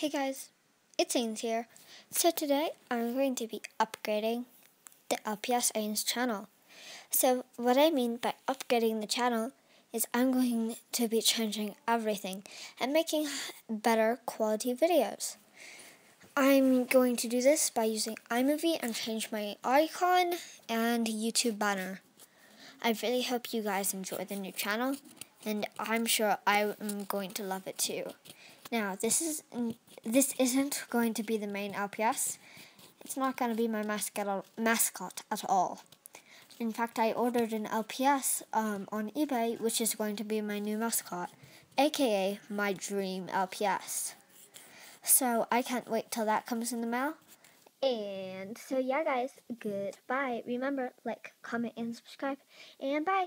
Hey guys, it's Ains here. So today I'm going to be upgrading the LPS Ains channel. So what I mean by upgrading the channel is I'm going to be changing everything and making better quality videos. I'm going to do this by using iMovie and change my icon and YouTube banner. I really hope you guys enjoy the new channel and I'm sure I am going to love it too. Now, this is this isn't going to be the main LPS. It's not going to be my mascot mascot at all. In fact, I ordered an LPS um, on eBay, which is going to be my new mascot, aka my dream LPS. So I can't wait till that comes in the mail. And so yeah, guys, goodbye. Remember, like, comment, and subscribe. And bye.